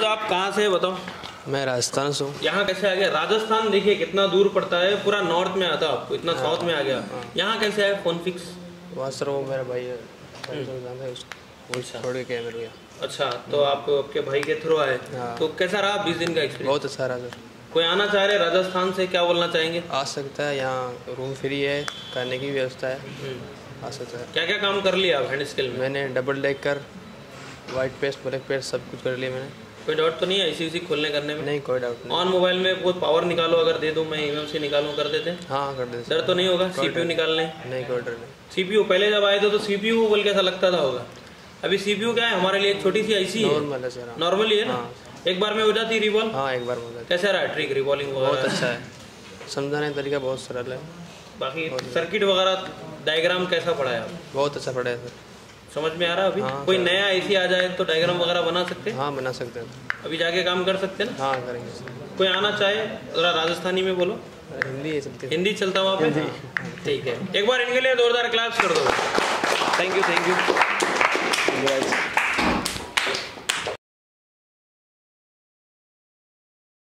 मनोज आप कहाँ से हैं बताओ। मैं राजस्थान से हूँ। यहाँ कैसे आ गया? राजस्थान देखिए कितना दूर पड़ता है पूरा नॉर्थ में आता आपको इतना साउथ में आ गया। यहाँ कैसे आए फ़ोन फिक्स वहाँ सर वो मेरा भाई है सैमसंग जानते हैं उसको। वो छोड़ के मेरे अच्छा तो आप आपके भाई के थ्रू आए। हाँ। तो कैसा रहा बीस दिन का एक्सपीरियंस बहुत अच्छा रहा सर। कोई आना चाह रहे राजस्थान से क्या बोलना चाहेंगे? आ सकता है यहाँ रूम फ्री है करने की व्यवस्था है। आ सकता है। क्या क्या काम कर लिया आप हैंड स्किल में? मैंने डबल डेक कर वाइट पेस्ट ब्लैक पेस्ट सब कुछ कर लिया मैंने। कोई डाउट तो नहीं है इसी इसी खोलने करने में? नहीं कोई डाउट ऑन मोबाइल में कोई पावर निकालो अगर दे दूँ मैं एमएमसी निकालूं कर देते हाँ। कर दे डर तो नहीं होगा? सीपीयू निकालने। नहीं। कोई डर नहीं। सीपीयू पहले जब आए थे तो सीपीयू बोल कैसा लगता था होगा। अभी सीपीयू क्या है? हमारे लिए एक छोटी सी आईसी है। नॉर्मल है सर। हाँ। नॉर्मली है ना? एक बार में हो जाती रिवॉल्व हाँ एक बार बोला कैसा रहा? ट्रिक रिवॉल्विंग बहुत अच्छा है। समझाने का तरीका बहुत सरल है। बाकी सर्किट वगैरह डायग्राम कैसा पढ़ा है आप बहुत अच्छा है सर। समझ में आ रहा है अभी? हाँ, कोई नया ऐसी आ जाए तो डायग्राम वगैरह बना सकते हैं? हाँ बना सकते हैं। अभी जाके काम कर सकते हैं ना? हाँ करेंगे। कोई आना चाहे जरा राजस्थानी में बोलो। हिंदी चलते हिंदी चलता हुआ पे ठीक है। एक बार इनके लिए जोरदार क्लास कर दो। Thank you thank you